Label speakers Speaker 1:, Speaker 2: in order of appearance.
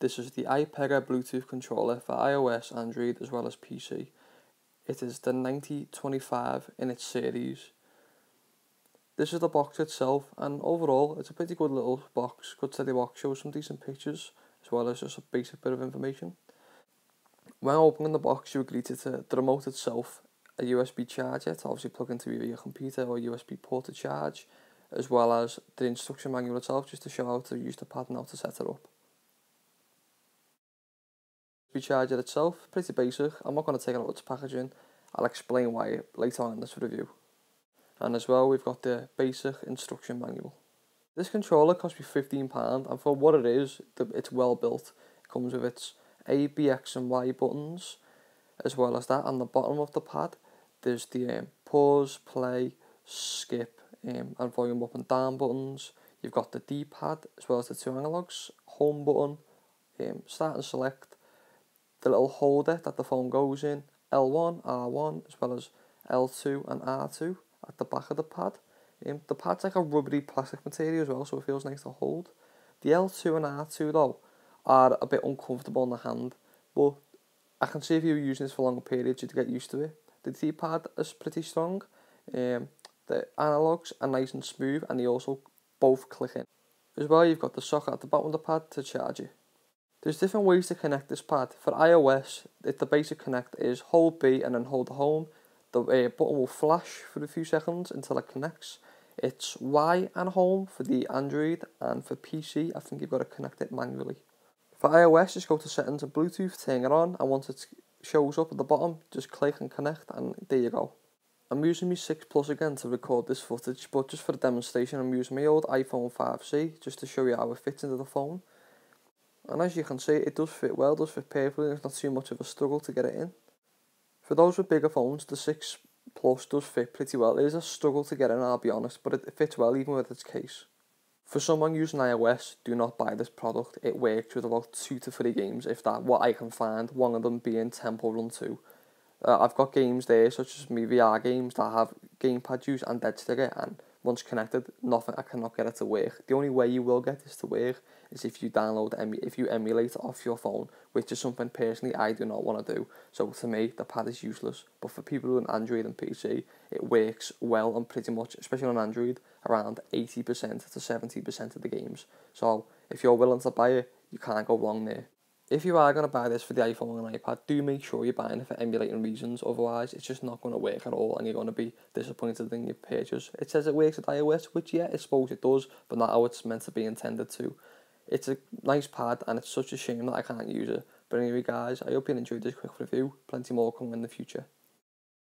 Speaker 1: This is the iPega Bluetooth controller for iOS, Android as well as PC. It is the 9025 in its series. This is the box itself and overall it's a pretty good little box, good steady box, shows some decent pictures as well as just a basic bit of information. When opening the box you are greeted to the remote itself, a USB charger to obviously plug into your computer or USB port to charge, as well as the instruction manual itself just to show how to use the pad and how to set it up. The charger itself, pretty basic, I'm not going to take it out its packaging, I'll explain why later on in this review. And as well we've got the basic instruction manual. This controller cost me £15 and for what it is, it's well built. It comes with its A, B, X and Y buttons, as well as that on the bottom of the pad there's the um, pause, play, skip um, and volume up and down buttons. You've got the D-pad as well as the two analogs, home button, um, start and select, the little holder that the phone goes in, L1, R1 as well as L2 and R2 at the back of the pad. Um, the pad's like a rubbery plastic material as well so it feels nice to hold. The L2 and R2 though are a bit uncomfortable in the hand but I can see if you're using this for longer periods you'd get used to it. The D-pad is pretty strong. Um, the analogs are nice and smooth and they also both click in. As well, you've got the socket at the bottom of the pad to charge it. There's different ways to connect this pad. For iOS, it, the basic connect is hold B and then hold the home. The uh, button will flash for a few seconds until it connects. It's Y and home for the Android and for PC, I think you've got to connect it manually. For iOS, just go to settings and Bluetooth, turn it on, and once it shows up at the bottom, just click and connect and there you go. I'm using my 6 Plus again to record this footage, but just for the demonstration I'm using my old iPhone 5C just to show you how it fits into the phone. And as you can see, it does fit well, does fit perfectly, it's not too much of a struggle to get it in. For those with bigger phones, the 6 Plus does fit pretty well. It is a struggle to get in, I'll be honest, but it fits well even with its case. For someone using iOS, do not buy this product. It works with about two to three games, if that, what I can find, one of them being Temple Run 2. Uh, I've got games there, such as me VR games, that have gamepad use and Dead Trigger, and once connected, nothing, I cannot get it to work. The only way you will get this to work is if you download, if you emulate off your phone, which is something personally I do not want to do. So to me, the pad is useless. But for people with Android and PC, it works well and pretty much, especially on Android, around 80% to 70% of the games. So if you're willing to buy it, you can't go wrong there. If you are going to buy this for the iPhone and iPad, do make sure you're buying it for emulating reasons, otherwise it's just not going to work at all and you're going to be disappointed in your purchase. It says it works with iOS, which yeah, I suppose it does, but not how it's meant to be intended to. It's a nice pad and it's such a shame that I can't use it. But anyway guys, I hope you enjoyed this quick review, plenty more coming in the future.